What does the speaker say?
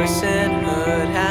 personhood has.